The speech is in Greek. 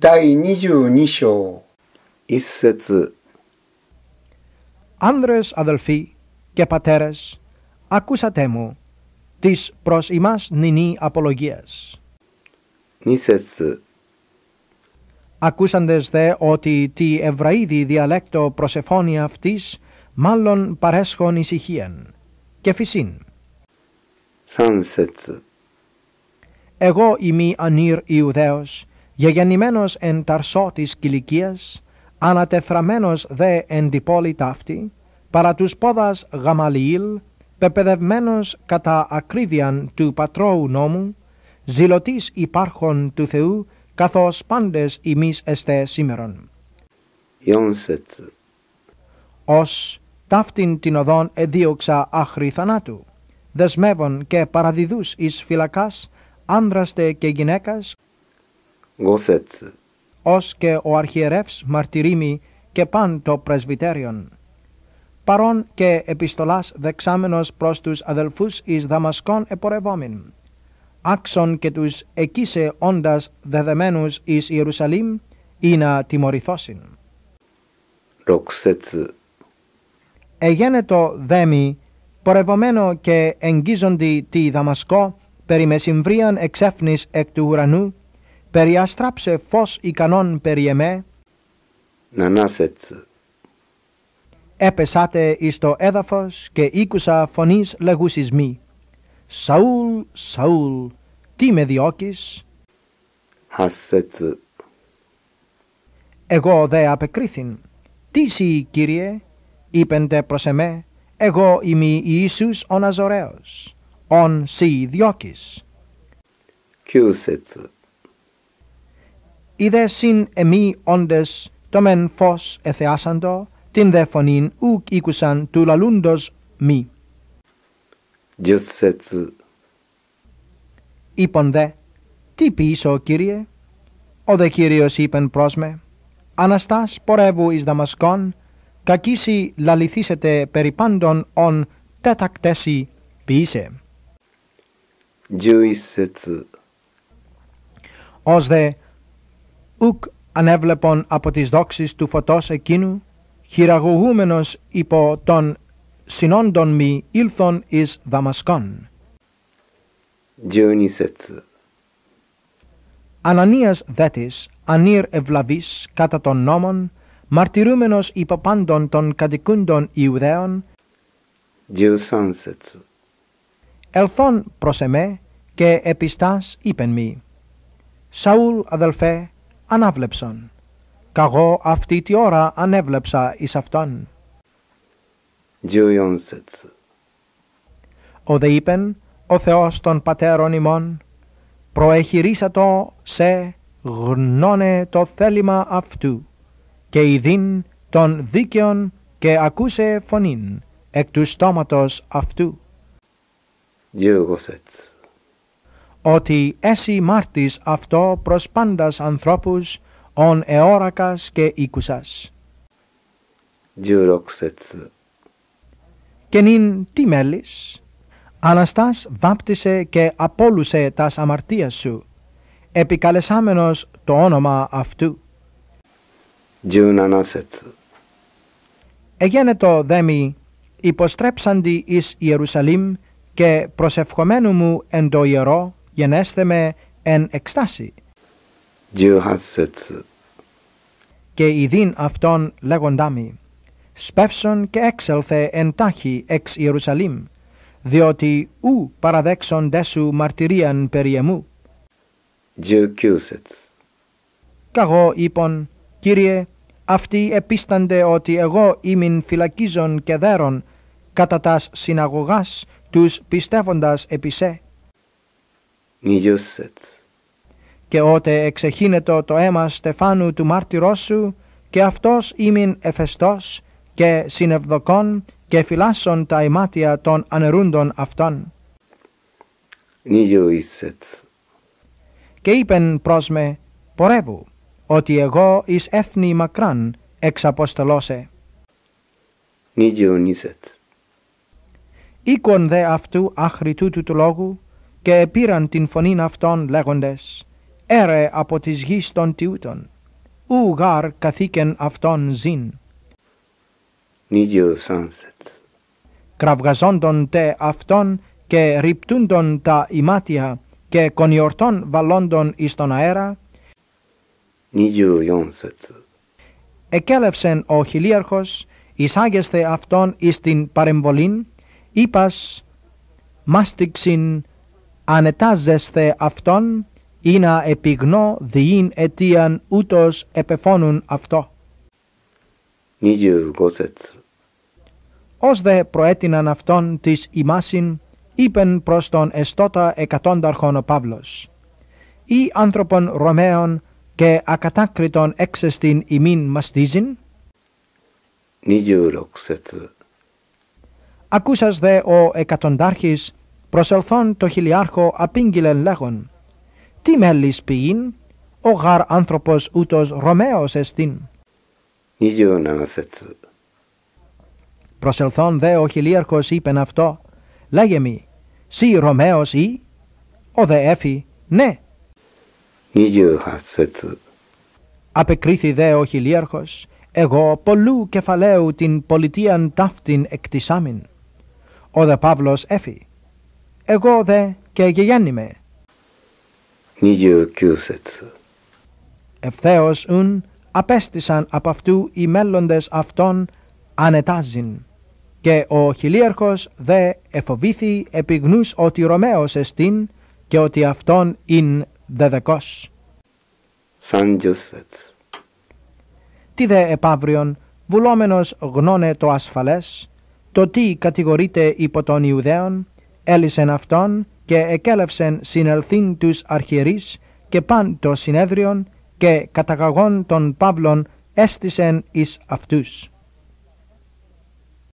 第22章一节 Άνδρες αδελφοί και πατέρες, ακούσατε μου της προς ημάς νηνή απολογίας. 二节 Ακούσαντες δε ότι τη Εβραίδη διαλέκτο προσεφώνη αυτής μάλλον παρέσχον ησυχίαν και φυσίν. 三节 Εγώ ημί ανήρ Ιουδαίος, γεγεννημένος εν ταρσό της κηλικίας, ανατεφραμένος δε εν την πόλη ταύτη, παρά τους πόδας Γαμαλιήλ, πεπαιδευμένος κατά ακρίβειαν του πατρώου νόμου, ζηλωτής υπάρχον του Θεού, καθώς πάντες ημείς εστέ σήμερον. 四節 Ως ταύτην την οδόν εδίωξα άχρη θανάτου, δεσμεύων και παραδιδούς εις φυλακάς, άνδραστε και γυναίκας, Γόσετ. Ως και ο αρχιερεύς μαρτυρήμι και παν το πρεσβυτέριον. Παρόν και επιστολάς δεξάμενος προς τους αδελφούς εις δαμασκών επορευόμην. Άξον και τους εκείσε όντας δεδεμένους εις Ιερουσαλήμ ή να τιμωρηθώσιν. Ροξέτ. Εγένετο δέμι, πορευωμένο και εγγίζοντι τη Δαμασκό, περί μεσημβρίαν εξέφνης εκ του ουρανού, περιάστραψε φως ικανόν περί εμέ, Νανάσετ. Έπεσάτε εις το έδαφος και ήκουσα φωνής λεγούσις μη. Σαούλ, Σαούλ, τι με διώκεις; Χασέτ. Εγώ δε απεκρίθην. Τι σοι, Κύριε, είπεντε προς εμέ, εγώ είμαι Ιησούς ο Ναζωραίος, ον σοι διώκεις; Κιούσετ είδε συν εμί όντες το μεν φως εθεάσαντο, την δε φωνήν ουκ ήκουσαν του λαλούντος μη. 17. Είπον δε, τι πίσω Κύριε, ο δε Κύριος είπεν προς με, Αναστάς πορεύου εις Δαμασκόν, κακίσι λαλιθίσετε περί πάντων ον τέτακτέσι ποιήσε. 16. Ως δε ουκ ανέβλεπον από τις δόξεις του φωτός εκείνου, χειραγωγούμενος υπό των συνόντων μη ήλθον εις δαμασκόν. Διονύσετ. Ανανίας δέτης, ανήρ ευλαβής κατά των νόμων, μαρτυρούμενος υπό πάντων των κατοικούντων Ιουδαίων, Διοσάνσετ. Ελθόν προς εμέ και επιστάς είπεν μη. Σαούλ αδελφέ, ανάβλεψαν. Καγώ αυτή τη ώρα ανέβλεψα εις αυτόν. 14 δε είπεν, ο Θεός των πατέρων ημών, προεχειρίσατο σε γνώνε το θέλημα αυτού και ειδίν των δίκαιων και ακούσε φωνήν εκ του στόματος αυτού. 15 ότι εσύ μάρτης αυτό προς πάντας ανθρώπους, ον εώρακας και οίκουσας. 16. Και νυν τι μέλης, Αναστάς βάπτισε και απόλουσε τας αμαρτίας σου, επικαλεσάμενος το όνομα αυτού. 17 Εγένετο δέμι, υποστρέψαντι εις Ιερουσαλήμ και προσευχομένου μου εν το ιερό, γενέστεμε εν εκστάση. 18節 και ειδήν αυτών λέγοντάμι. Σπεύσον και έξελθε εν τάχει εξ Ιερουσαλήμ, διότι ου παραδέξονται σου μαρτυρίαν περί εμού. 19 Καγώ είπων, Κύριε, αυτοί επίστανται ότι εγώ ήμιν φυλακίζων και δέρων κατά τας συναγωγάς τους πιστεύοντας επί σε. Και ότε εξεχύνετο το αίμα στεφάνου του μάρτυρός σου, και αυτός ήμην εφεστός και συνευδοκών και φυλάσσον τα ημάτια των ανερούντων αυτών. Νιώσετ. Και είπεν προς με, πορεύου, ότι εγώ εις έθνη μακράν εξαποστολώσε. Νιώσετ. Οίκον δε αυτού άχρη τούτου του λόγου, και επήραν την φωνήν αυτών λέγοντες έρε από της γης των τιούτων, ου γάρ καθήκεν αυτόν ζήν. 23節 Κραυγαζόντων τε αυτόν και ρυπτούντον τα ημάτια και κονιορτών βαλόντων εις τον αέρα, 24節 εκέλευσεν ο χιλίαρχος, εισάγεσθε αυτόν εις την παρεμβολήν, είπας, μάστιξιν ανετάζεσθε αυτόν, ή να επιγνώ διήν αιτίαν ούτως επεφώνουν αυτό. 25節 Ως δε προέτειναν αυτόν της ημάσιν, είπεν προς τον εστότα εκατόνταρχον ο Παύλος. Ή άνθρωπον Ρωμαίων και ακατάκριτον έξεστην ημίν μαστίζειν, 26節 ακούσας δε ο εκατοντάρχης προσελθόν το χιλιάρχο απήγγειλεν λέγον, τι μέλης ποιήν, ο γαρ άνθρωπος ούτως Ρωμαίος εστίν. 27節 Προσελθόν δε ο χιλίαρχος είπεν αυτό, λέγε μη, σύ Ρωμαίος ή, ο δε έφη, ναι. 28節 Απεκρίθη δε ο χιλίαρχος, εγώ πολλού κεφαλαίου την πολιτείαν ταύτην εκτισάμιν. Ο δε Παύλος έφη, εγώ δε και γεγέννημαι, 29節 ευθέως ουν απέστησαν από αυτού οι μέλλοντες αυτών ανετάζειν. Και ο χιλίαρχος δε εφοβήθη επιγνούς ότι Ρωμαίος εστίν και ότι αυτόν ειν δεδεκός. 30節 Τι δε επαύριον, βουλόμενος γνώνε το ασφαλές, το τι κατηγορείται υπό των Ιουδαίων, έλυσεν αυτόν και εκέλευσεν συνελθύν τους αρχιερείς και παν το συνέδριον και καταγαγών των Παύλων έστησεν εις αυτούς.